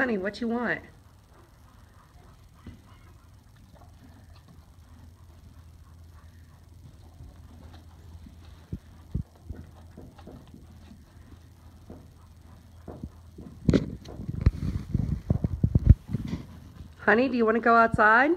Honey, what you want? Honey, do you want to go outside?